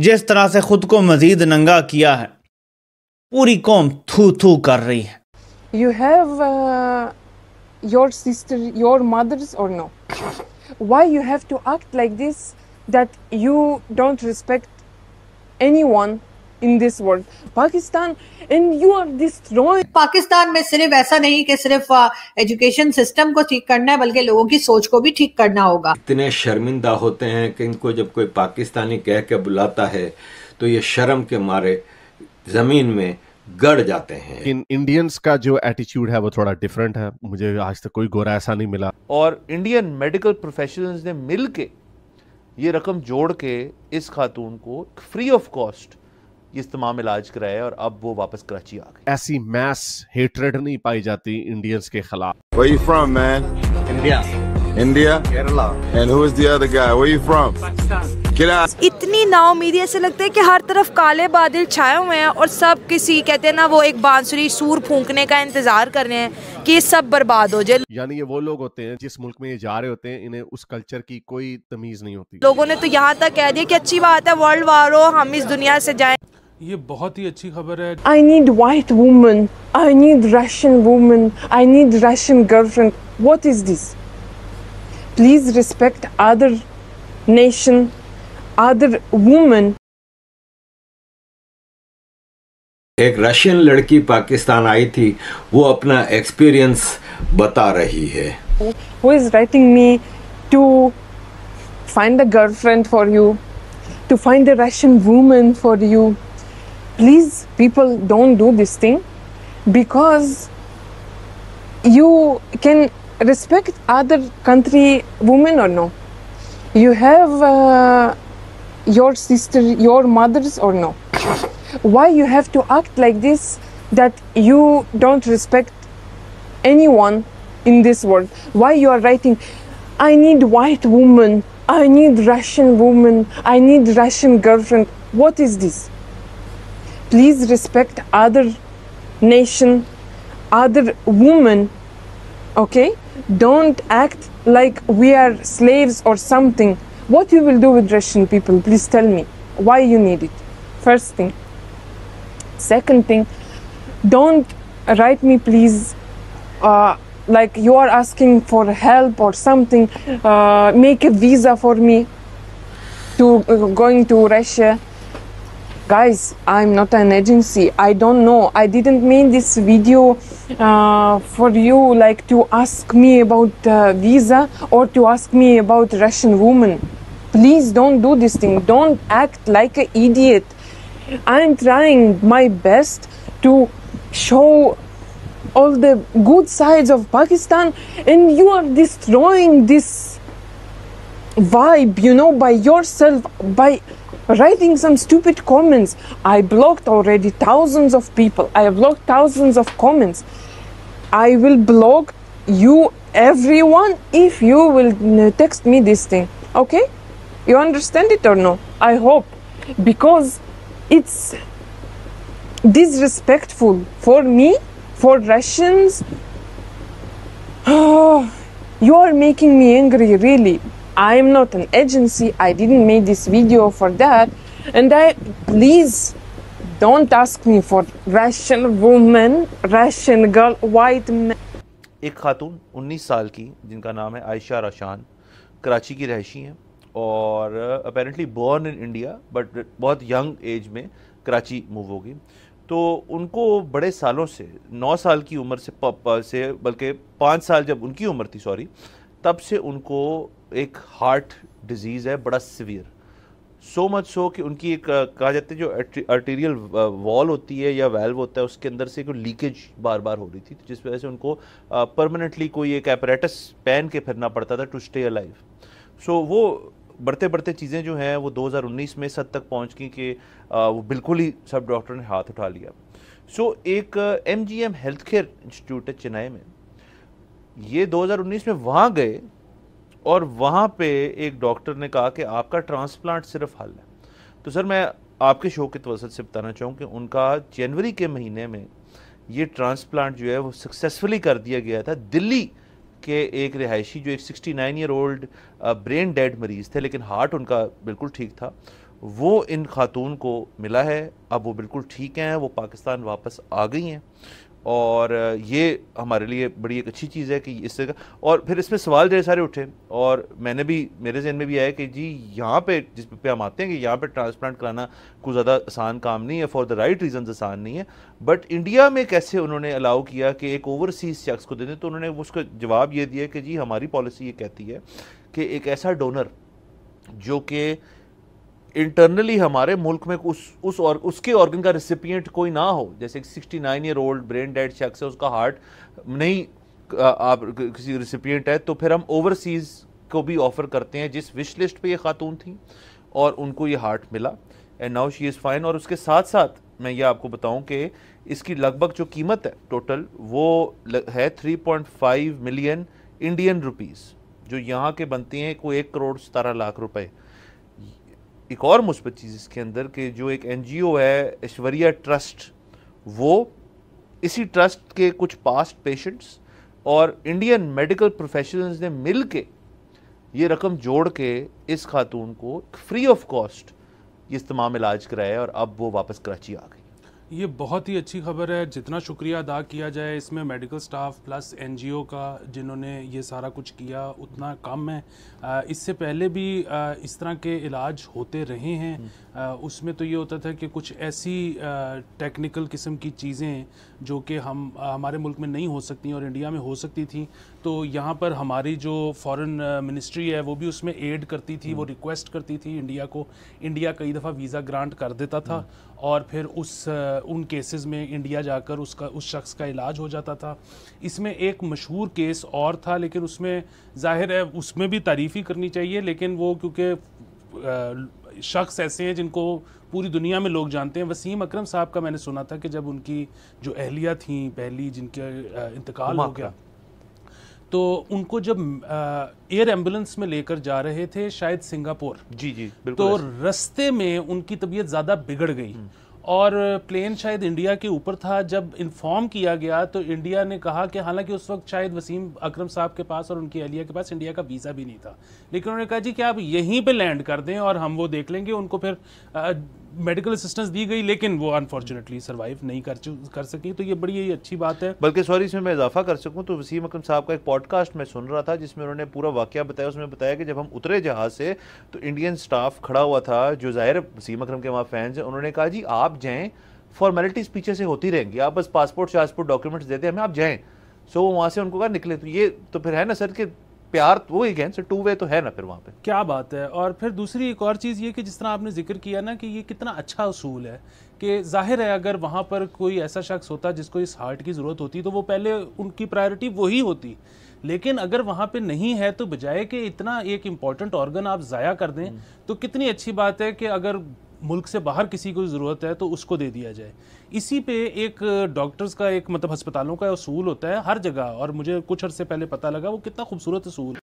जिस तरह से खुद को मजीद नंगा किया है, पूरी कौम थू थू कर रही है। You have your sister your mothers और no why you have to act like this that you don't respect anyone anyone this world Pakistan Pakistan, and you are destroying. Pakistan में सिर्फ़ ऐसा नहीं कि सिर्फ़ एजुकेशन सिस्टम को ठीक करना है बल्कि लोगों की सोच को भी ठीक करना होगा। इतने शर्मिंदा होते हैं कि इनको जब कोई पाकिस्तानी कह के बुलाता है तो ये शर्म के मारे ज़मीन में गड़ जाते हैं। इन इंडियंस का जो एटीट्यूड है वो थोड़ा डिफरेंट है। मुझे आज तक कोई गोरा ऐसा नहीं मिला। और इंडियन मेडिकल प्रोफेशनल्स ने मिल के ये रकम जोड़ के इस खातून को फ्री ऑफ़ कॉस्ट ये तमाम इलाज कराया और अब वो वापस कराची आ गए ऐसी मैस हेट्रेड नहीं पाई जाती इंडियंस के खिलाफ Where you from, man? India, India? Kerala. And who is the other guy? Where you from? Get out. इतनी नाउमीदी ऐसे लगता है कि हर तरफ़ काले बादल छाए हुए हैं और सब किसी कहते हैं ना वो एक बांसुरी सूर फूंकने का इंतज़ार कर रहे हैं कि ये सब बर्बाद हो जाए यानी ये वो लोग होते हैं जिस मुल्क में ये जा रहे होते हैं इन्हें उस कल्चर की कोई तमीज नहीं होती लोगों ने तो यहाँ तक कह दिया कि अच्छी बात है वर्ल्ड वार हो हम इस दुनिया से जाएँ ये बहुत ही अच्छी खबर है। I need white woman I need Russian woman I need Russian girlfriend what is this please respect other nation other women एक रशियन लड़की पाकिस्तान आई थी वो अपना एक्सपीरियंस बता रही है। Who is writing me to find the girlfriend for you to find the Russian women for you Please, people, don't do this thing because you can respect other country women or no. You have uh, your sister, your mothers or no. Why you have to act like this that you don't respect anyone in this world. Why you are writing, I need white woman, I need Russian woman, I need Russian girlfriend. What is this? Please respect other nation, other woman. Okay? Don't act like we are slaves or something. What you will do with Russian people? Please tell me. Why you need it? First thing. Second thing, don't write me please uh, like you are asking for help or something uh, make a visa for me to uh, going to russia guys i'm not an agency. I don't know. I didn't make this video uh, for you like to ask me about uh, visa or to ask me about russian woman. Please don't do this thing. Don't act like an idiot. I'm trying my best to show all the good sides of Pakistan and you are destroying this vibe, you know, by yourself, by writing some stupid comments. I blocked already thousands of people. I have blocked thousands of comments. I will block you, everyone, if you will uh, text me this thing. Okay? You understand it or no? I hope. Because it's disrespectful for me for Russians. Oh, you are making me angry, really. I am not an agency. I didn't make this video for that. And I, please, don't ask me for Russian woman, Russian girl, white man. एक खातून 19 साल की जिनका नाम है आयशा राशान कराची की रहशी हैं और apparently born in India but बहुत यंग एज में कराची मूव होगी तो उनको बड़े सालों से नौ साल की उम्र से से बल्कि पाँच साल जब उनकी उम्र थी सॉरी तब से उनको एक हार्ट डिज़ीज़ है बड़ा सिवियर सो मच सो कि उनकी एक कहा जाता है जो आर्टीरियल वॉल होती है या वेल्व होता है उसके अंदर से कोई लीकेज बार बार हो रही थी जिस वजह से उनको परमानेंटली कोई एक एपरेटस पहन के फिरना पड़ता था टू स्टे लाइफ सो वो बढ़ते बढ़ते चीज़ें जो हैं वो 2019 में सद तक पहुँच गई कि वो बिल्कुल ही सब डॉक्टर ने हाथ उठा लिया. सो so, एक M G M health care institute है चेन्नई में. ये 2019 में वहाँ गए और वहाँ पे एक डॉक्टर ने कहा कि आपका ट्रांसप्लांट सिर्फ़ हल है। तो सर, मैं आपके शो के तवसत से बताना चाहूँ कि उनका जनवरी के महीने में ये ट्रांसप्लांट जो है वो सक्सेसफुली कर दिया गया था। दिल्ली के एक रिहायशी जो एक 69 ईयर ओल्ड ब्रेन डेड मरीज़ थे, लेकिन हार्ट उनका बिल्कुल ठीक था। वो इन खातून को मिला है। अब वो बिल्कुल ठीक हैं, वो पाकिस्तान वापस आ गई हैं। और ये हमारे लिए बड़ी एक अच्छी चीज़ है कि इस इससे और फिर इसमें सवाल ढेर सारे उठे, और मैंने भी, मेरे जहन में भी आया कि जी, यहाँ पे जिस पे हम आते हैं कि यहाँ पे ट्रांसप्लांट कराना कुछ ज़्यादा आसान काम नहीं है फॉर द राइट रीजन आसान नहीं है बट इंडिया में कैसे उन्होंने अलाउ किया कि एक ओवरसीज शख्स को दे दें तो उन्होंने उसका जवाब ये दिया कि जी, हमारी पॉलिसी ये कहती है कि एक ऐसा डोनर जो कि इंटरनली हमारे मुल्क में उस उस और, उसके ऑर्गन का रिसिपियंट कोई ना हो। जैसे sixty nine year old brain dead शख्स है, उसका हार्ट नहीं आप किसी रिसिपियंट है तो फिर हम ओवरसीज़ को भी ऑफ़र करते हैं, जिस विश लिस्ट पे ये खातून थी, और उनको ये हार्ट मिला। And now she is fine और उसके साथ साथ मैं ये आपको बताऊँ कि इसकी लगभग जो कीमत है टोटल वो है 3.5 मिलियन इंडियन रुपीस जो यहाँ के बनती हैं, कोई एक करोड़ सतारह लाख रुपए। एक और मुस्बत चीज़ इसके अंदर कि जो एक एन जी ओ है, ऐश्वर्या ट्रस्ट, वो इसी ट्रस्ट के कुछ पास्ट पेशेंट्स और इंडियन मेडिकल प्रोफेशनल्स ने मिल के ये रकम जोड़ के इस खातून को फ्री ऑफ़ कॉस्ट ये तमाम इलाज कराया और अब वो वापस कराची आ गई ये बहुत ही अच्छी खबर है। जितना शुक्रिया अदा किया जाए इसमें मेडिकल स्टाफ प्लस एनजीओ का जिन्होंने ये सारा कुछ किया उतना कम है। इससे पहले भी इस तरह के इलाज होते रहे हैं। उसमें तो ये होता था कि कुछ ऐसी टेक्निकल किस्म की चीज़ें जो कि हम हमारे मुल्क में नहीं हो सकती और इंडिया में हो सकती थी। तो यहाँ पर हमारी जो फॉरेन मिनिस्ट्री है वो भी उसमें एड करती थी वो रिक्वेस्ट करती थी इंडिया को। इंडिया कई दफ़ा वीज़ा ग्रांट कर देता था और फिर उस उन केसेस में इंडिया जाकर उसका उस शख्स का इलाज हो जाता था। इसमें एक मशहूर केस और था लेकिन उसमें ज़ाहिर है उसमें भी तारीफ़ ही करनी चाहिए लेकिन वो क्योंकि शख्स ऐसे हैं जिनको पूरी दुनिया में लोग जानते हैं। वसीम अकरम साहब का मैंने सुना था कि जब उनकी जो अहलिया थी पहली जिनके इंतकाल हो गया तो उनको जब एयर एंबुलेंस में लेकर जा रहे थे शायद सिंगापुर। जी जी तो रस्ते में उनकी तबीयत ज़्यादा बिगड़ गई। हम्म। और प्लेन शायद इंडिया के ऊपर था, जब इन्फॉर्म किया गया तो इंडिया ने कहा कि हालाँकि उस वक्त शायद वसीम अकरम साहब के पास और उनकी अलिया के पास इंडिया का वीज़ा भी नहीं था। लेकिन उन्होंने कहा, जी कि आप यहीं पे लैंड कर दें और हम वो देख लेंगे, उनको फिर मेडिकल असिस्टेंस दी गई, लेकिन वो अनफॉर्चुनेटली सर्वाइव नहीं कर कर सकी तो ये बड़ी ही अच्छी बात है। बल्कि सॉरी इसमें मैं इजाफा कर सकूँ तो वसीम अकरम साहब का एक पॉडकास्ट मैं सुन रहा था, जिसमें उन्होंने पूरा वाक्य बताया, उसमें बताया कि जब हम उतरे जहाज़ से तो इंडियन स्टाफ खड़ा हुआ था, जो ज़ाहिर वसीम अकरम के वहाँ फैंस हैं, उन्होंने कहा, जी, आप जाएँ फॉर्मेलिटीज़ पीछे से होती रहेंगी, आप बस पासपोर्ट शासपोर्ट डॉक्यूमेंट्स देते हैं हमें आप जाएँ। सो वो वहाँ से उनको कहा, निकले। तो ये तो फिर है ना सर कि प्यार तो ही गैन टू वे तो है ना फिर वहाँ पे। क्या बात है। और फिर दूसरी एक और चीज़ ये कि जिस तरह आपने ज़िक्र किया ना कि ये कितना अच्छा असूल है कि ज़ाहिर है अगर वहाँ पर कोई ऐसा शख्स होता जिसको इस हार्ट की ज़रूरत होती तो वो पहले उनकी प्रायोरिटी वही होती। लेकिन अगर वहाँ पे नहीं है तो बजाय कि इतना एक इंपॉर्टेंट ऑर्गन आप ज़ाया कर दें हम्म। तो कितनी अच्छी बात है कि अगर मुल्क से बाहर किसी को ज़रूरत है तो उसको दे दिया जाए। इसी पे एक डॉक्टर्स का एक मतलब अस्पतालों का असूल होता है हर जगह और मुझे कुछ अर्से पहले पता लगा वो कितना खूबसूरत असूल